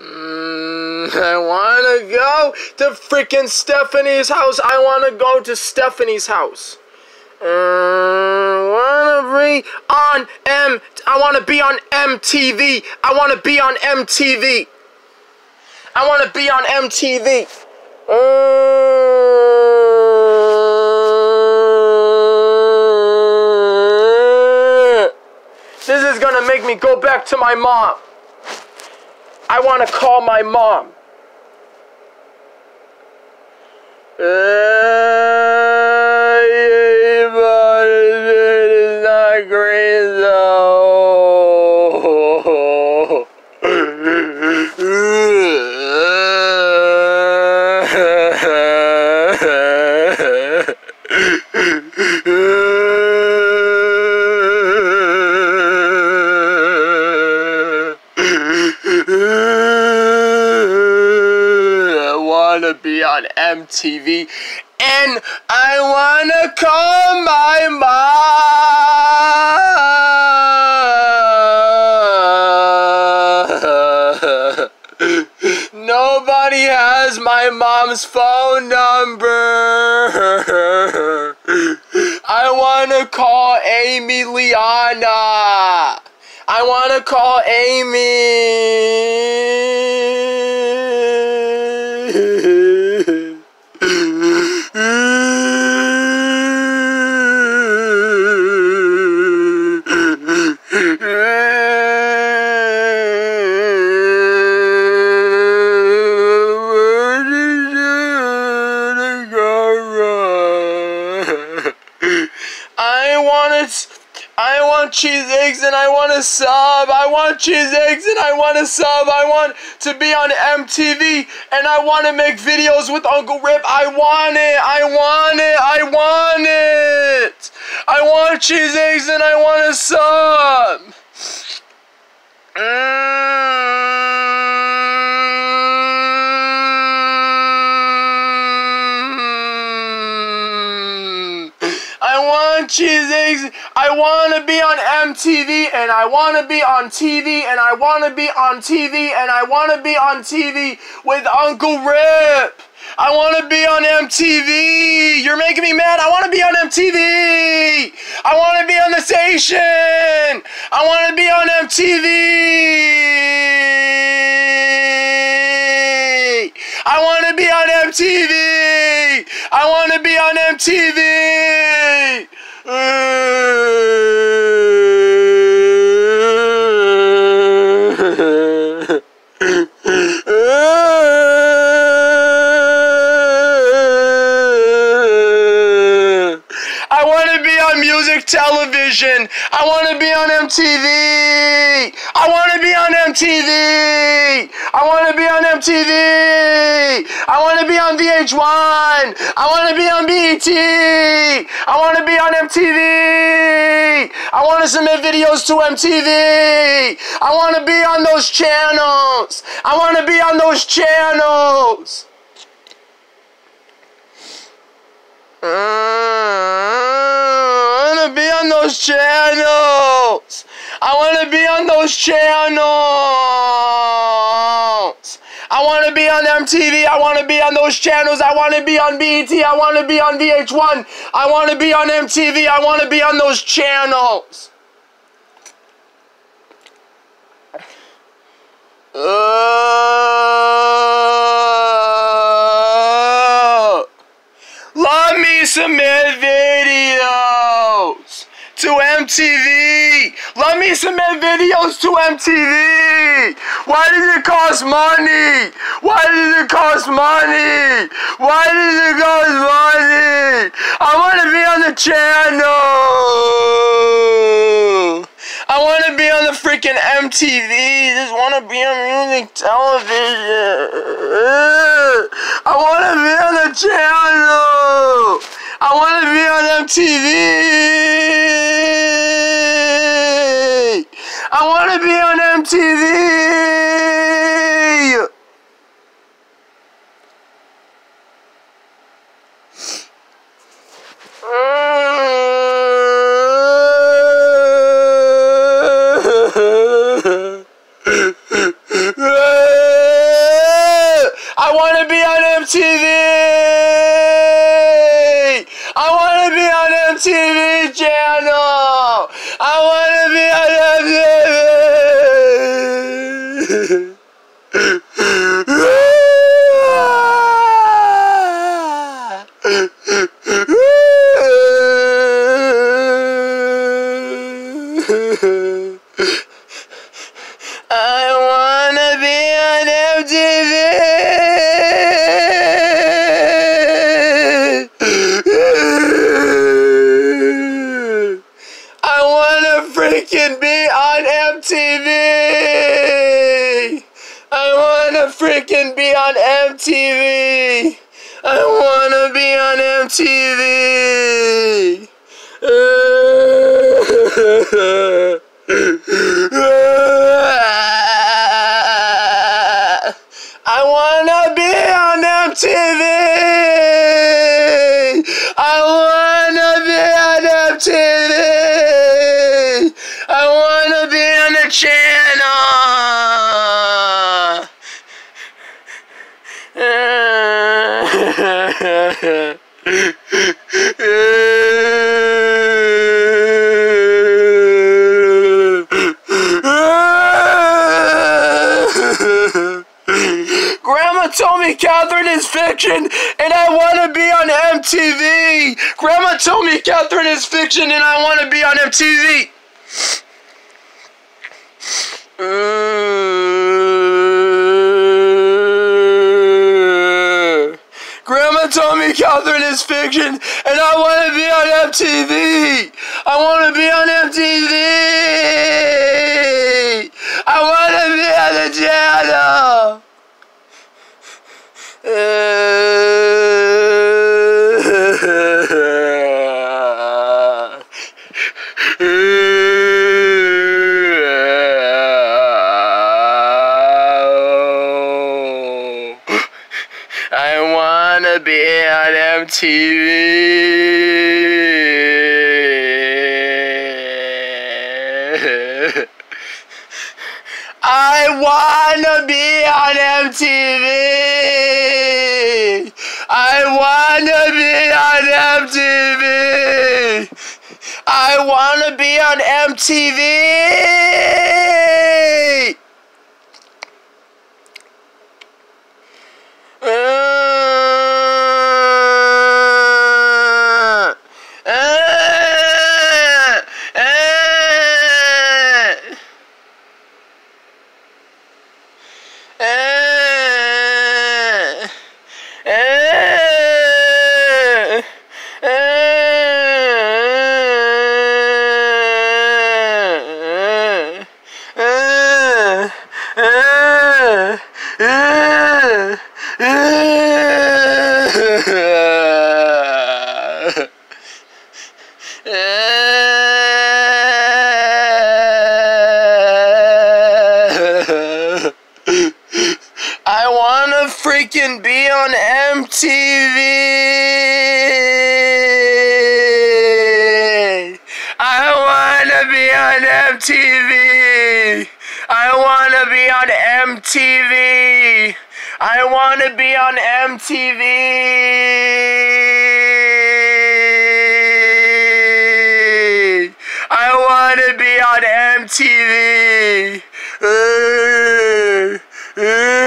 Mm, I wanna go to freaking Stephanie's house. I wanna go to Stephanie's house. Uh, wanna be on M. I wanna be on MTV. I wanna be on MTV. I wanna be on MTV. Uh, this is gonna make me go back to my mom. I wanna call my mom. Uh, wanna be on MTV and I wanna call my mom. Nobody has my mom's phone number. I wanna call Amy Liana. I wanna call Amy. I want it. I want cheese eggs and I want a sub. I want cheese eggs and I want a sub. I want to be on MTV and I want to make videos with Uncle Rip. I want it. I want it. I want it. I want cheese eggs and I want a sub. Mm. I want to be on MTV and I want to be on TV and I want to be on TV and I want to be on TV with Uncle Rip. I want to be on MTV. You're making me mad. I want to be on MTV. I want to be on the station. I want to be on MTV. I want to be on MTV. I want to be on MTV. I want to be on music television. I want to be on MTV. I want to be on MTV. I want to be on MTV. I want to be on VH1. I want to be on BET. I want to be on MTV. I want to submit videos to MTV. I want to be on those channels. I want to be on those channels. I want to be on those channels. I want to be on those channels. I want to be on MTV. I want to be on those channels. I want to be on BET. I want to be on VH1. I want to be on MTV. I want to be on those channels. Uh, let me submit videos to MTV. Let me submit videos to MTV. Why does it cost money? Why does it cost money? Why does it cost money? I want to be on the channel. I want to be on the freaking MTV. Just want to be on music television. I want to be on the channel. I want to be on MTV. I want to be on MTV channel. I want to be on MTV. I wanna be on MTV. I wanna freaking be on MTV. I wanna freaking be on MTV. I wanna be on MTV. I wanna be on MTV. I wanna be on MTV. I wanna be on the channel. Told me Catherine is fiction and I want to be on MTV. Grandma told me Catherine is fiction and I want to be on MTV. Grandma told me Catherine is fiction and I want to be on MTV. I want to be on MTV. I want to be on the channel. I be on MTV. I wanna be on MTV. I wanna be on MTV. I wanna be on MTV. Uh, I wanna freaking be on MTV. I wanna be on MTV. I wanna be on MTV. I wanna be on MTV. I wanna be on MTV. Uh, uh.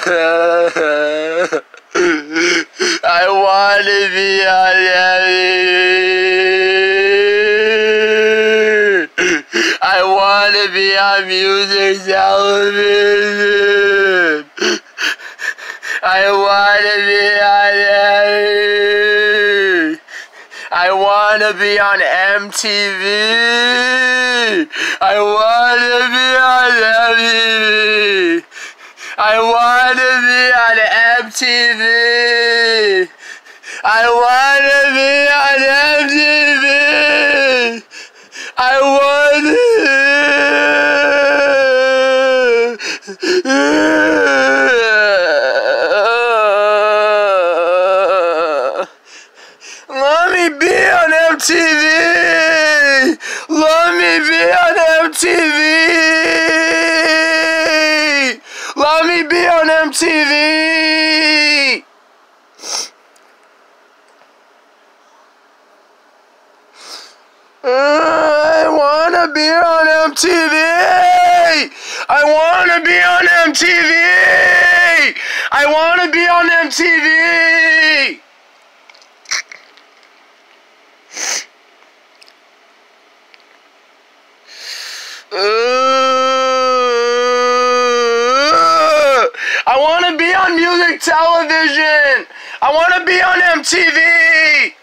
I want to be on MTV. I want to be on music television. I want to be on MTV. I want to be on MTV. I want to be on MTV. I want to be on MTV. I want to be on MTV. I want to. be on MTV. Let me be on MTV. Uh, I wanna be on MTV. I wanna be on MTV. I wanna be on MTV. I uh want to be on music television. I want to be on MTV.